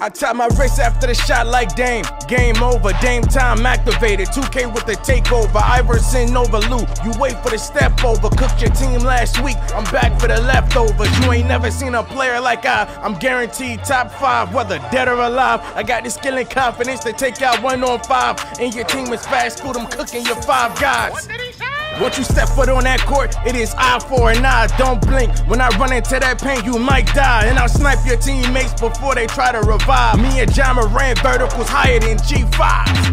I tap my wrist after the shot like Dame. Game over, Dame time activated. 2K with the takeover. Iverson over Lou. You wait for the step over. Cooked your team last week. I'm back for the leftovers. You ain't never seen a player like I. I'm guaranteed top five, whether dead or alive. I got the skill and confidence to take out one on five. And your team is fast food. I'm cooking your five guys. Once you step foot on that court, it is eye for an eye. Don't blink. When I run into that paint, you might die. And I'll snipe your teammates before they try to revive. Me and Ja Morant verticals higher than G5.